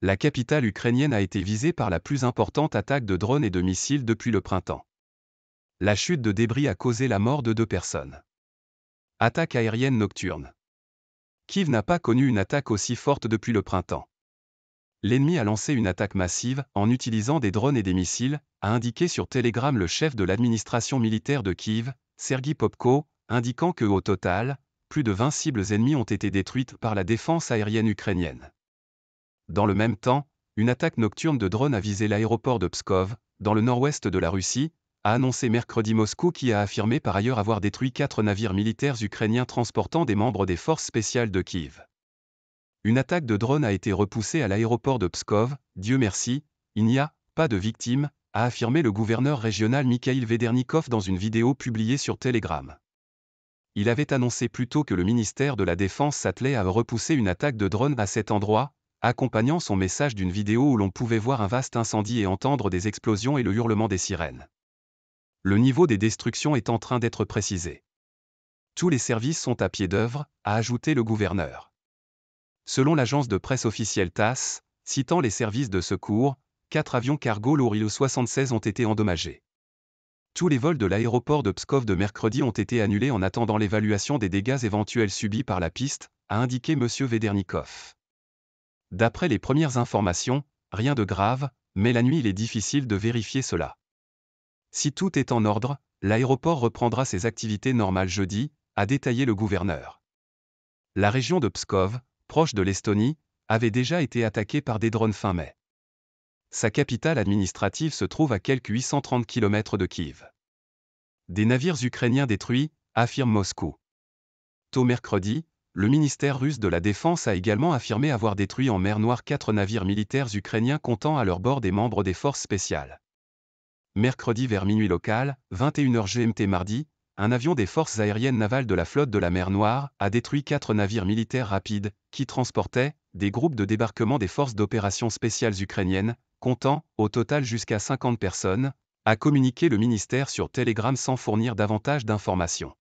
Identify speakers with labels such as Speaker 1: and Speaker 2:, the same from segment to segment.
Speaker 1: la capitale ukrainienne a été visée par la plus importante attaque de drones et de missiles depuis le printemps. La chute de débris a causé la mort de deux personnes. Attaque aérienne nocturne. Kiev n'a pas connu une attaque aussi forte depuis le printemps. L'ennemi a lancé une attaque massive en utilisant des drones et des missiles, a indiqué sur Telegram le chef de l'administration militaire de Kiev, Sergi Popko, indiquant que au total, plus de 20 cibles ennemies ont été détruites par la défense aérienne ukrainienne. Dans le même temps, une attaque nocturne de drones a visé l'aéroport de Pskov, dans le nord-ouest de la Russie, a annoncé mercredi Moscou qui a affirmé par ailleurs avoir détruit quatre navires militaires ukrainiens transportant des membres des forces spéciales de Kiev. Une attaque de drone a été repoussée à l'aéroport de Pskov, Dieu merci, il n'y a pas de victimes, a affirmé le gouverneur régional Mikhail Vedernikov dans une vidéo publiée sur Telegram. Il avait annoncé plus tôt que le ministère de la Défense s'attelait à repousser une attaque de drone à cet endroit, accompagnant son message d'une vidéo où l'on pouvait voir un vaste incendie et entendre des explosions et le hurlement des sirènes. Le niveau des destructions est en train d'être précisé. Tous les services sont à pied d'œuvre, a ajouté le gouverneur. Selon l'agence de presse officielle TASS, citant les services de secours, quatre avions cargo lourds Il-76 ont été endommagés. Tous les vols de l'aéroport de Pskov de mercredi ont été annulés en attendant l'évaluation des dégâts éventuels subis par la piste, a indiqué M. Vedernikov. D'après les premières informations, rien de grave, mais la nuit il est difficile de vérifier cela. Si tout est en ordre, l'aéroport reprendra ses activités normales jeudi, a détaillé le gouverneur. La région de Pskov, proche de l'Estonie, avait déjà été attaquée par des drones fin mai. Sa capitale administrative se trouve à quelques 830 km de Kiev. Des navires ukrainiens détruits, affirme Moscou. Tôt mercredi, le ministère russe de la Défense a également affirmé avoir détruit en mer Noire quatre navires militaires ukrainiens comptant à leur bord des membres des forces spéciales. Mercredi vers minuit local, 21h GMT mardi, un avion des forces aériennes navales de la flotte de la mer Noire a détruit quatre navires militaires rapides, qui transportaient des groupes de débarquement des forces d'opération spéciales ukrainiennes, comptant, au total jusqu'à 50 personnes, a communiqué le ministère sur Telegram sans fournir davantage d'informations.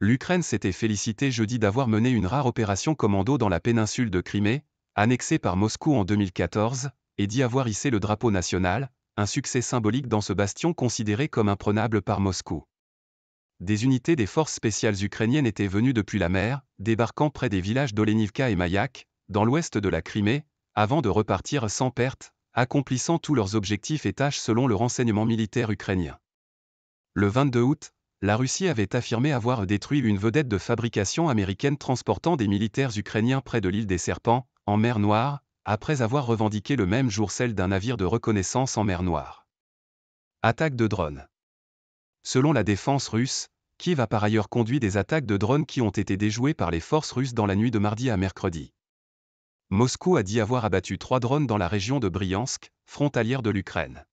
Speaker 1: L'Ukraine s'était félicitée jeudi d'avoir mené une rare opération commando dans la péninsule de Crimée, annexée par Moscou en 2014, et d'y avoir hissé le drapeau national, un succès symbolique dans ce bastion considéré comme imprenable par Moscou. Des unités des forces spéciales ukrainiennes étaient venues depuis la mer, débarquant près des villages d'Olenivka et Mayak, dans l'ouest de la Crimée, avant de repartir sans perte, accomplissant tous leurs objectifs et tâches selon le renseignement militaire ukrainien. Le 22 août, la Russie avait affirmé avoir détruit une vedette de fabrication américaine transportant des militaires ukrainiens près de l'île des Serpents, en mer Noire, après avoir revendiqué le même jour celle d'un navire de reconnaissance en mer Noire. Attaque de drones. Selon la défense russe, Kiev a par ailleurs conduit des attaques de drones qui ont été déjouées par les forces russes dans la nuit de mardi à mercredi. Moscou a dit avoir abattu trois drones dans la région de Bryansk, frontalière de l'Ukraine.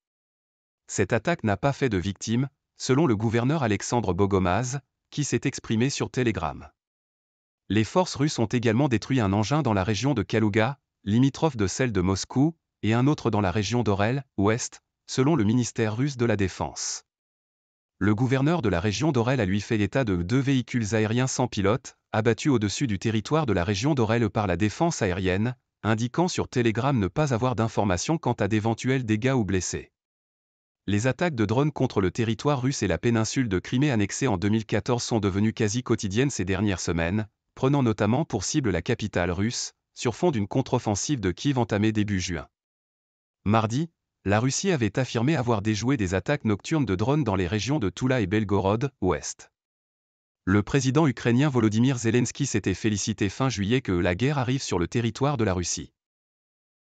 Speaker 1: Cette attaque n'a pas fait de victimes, selon le gouverneur Alexandre Bogomaz, qui s'est exprimé sur Telegram. Les forces russes ont également détruit un engin dans la région de Kaluga, limitrophe de celle de Moscou, et un autre dans la région d'Orel, ouest, selon le ministère russe de la Défense. Le gouverneur de la région d'Orel a lui fait l'état de deux véhicules aériens sans pilote, abattus au-dessus du territoire de la région d'Orel par la défense aérienne, indiquant sur Telegram ne pas avoir d'informations quant à d'éventuels dégâts ou blessés. Les attaques de drones contre le territoire russe et la péninsule de Crimée annexée en 2014 sont devenues quasi quotidiennes ces dernières semaines, prenant notamment pour cible la capitale russe, sur fond d'une contre-offensive de Kiev entamée début juin. Mardi, la Russie avait affirmé avoir déjoué des attaques nocturnes de drones dans les régions de Tula et Belgorod, ouest. Le président ukrainien Volodymyr Zelensky s'était félicité fin juillet que la guerre arrive sur le territoire de la Russie.